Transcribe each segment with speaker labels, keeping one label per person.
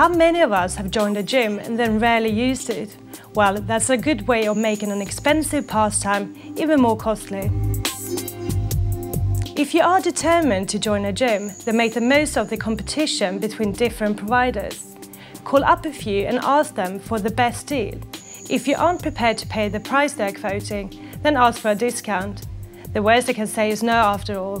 Speaker 1: How many of us have joined a gym and then rarely used it? Well, that's a good way of making an expensive pastime even more costly. If you are determined to join a gym, then make the most of the competition between different providers. Call up a few and ask them for the best deal. If you aren't prepared to pay the price they're quoting, then ask for a discount. The worst they can say is no after all.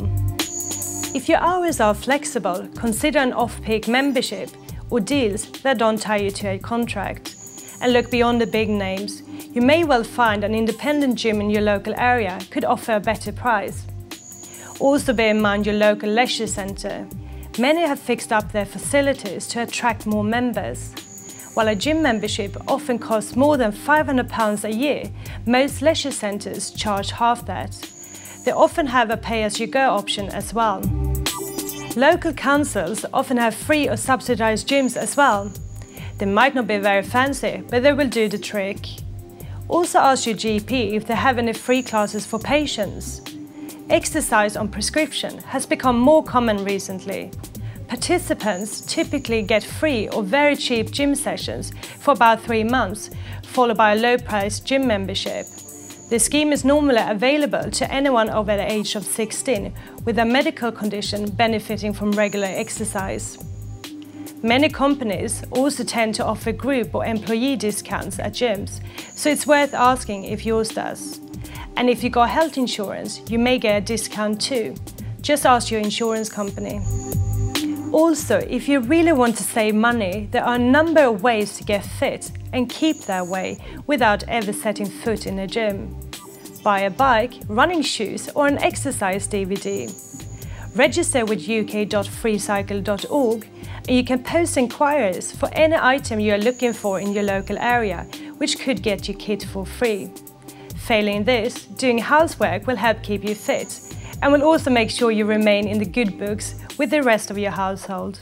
Speaker 1: If your hours are flexible, consider an off-peak membership or deals that don't tie you to a contract. And look beyond the big names. You may well find an independent gym in your local area could offer a better price. Also bear in mind your local leisure centre. Many have fixed up their facilities to attract more members. While a gym membership often costs more than £500 a year, most leisure centres charge half that. They often have a pay-as-you-go option as well. Local councils often have free or subsidised gyms as well. They might not be very fancy, but they will do the trick. Also ask your GP if they have any free classes for patients. Exercise on prescription has become more common recently. Participants typically get free or very cheap gym sessions for about three months, followed by a low-priced gym membership. The scheme is normally available to anyone over the age of 16 with a medical condition benefiting from regular exercise. Many companies also tend to offer group or employee discounts at gyms, so it's worth asking if yours does. And if you got health insurance, you may get a discount too. Just ask your insurance company. Also, if you really want to save money, there are a number of ways to get fit and keep that way without ever setting foot in a gym. Buy a bike, running shoes or an exercise DVD. Register with uk.freecycle.org and you can post inquiries for any item you are looking for in your local area, which could get you kit for free. Failing this, doing housework will help keep you fit and will also make sure you remain in the good books with the rest of your household.